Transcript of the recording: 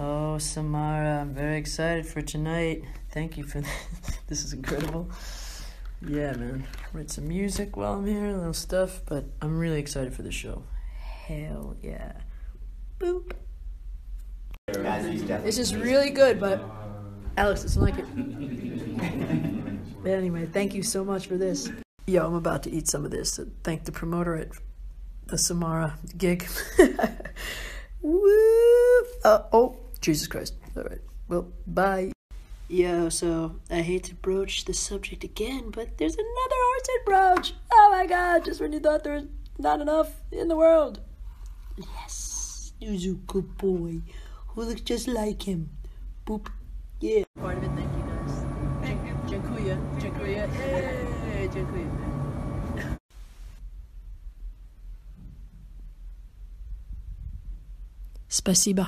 Oh, Samara, I'm very excited for tonight. Thank you for this. is incredible. Yeah, man. Write some music while I'm here, a little stuff, but I'm really excited for the show. Hell yeah. Boop. This is really good, but Alex doesn't like it. but anyway, thank you so much for this. Yo, I'm about to eat some of this. Thank the promoter at the Samara gig. Woo! Uh, oh, Jesus Christ. All right. Well, bye. Yo, so I hate to broach the subject again, but there's another horse in brooch. Oh my god, just when you thought there was not enough in the world. Yes, there's a good boy who looks just like him. Boop. Yeah. Part of it, thank you guys. Thank you. Dziękuję. Dziękuję. Hey, dziękuję. Спасибо.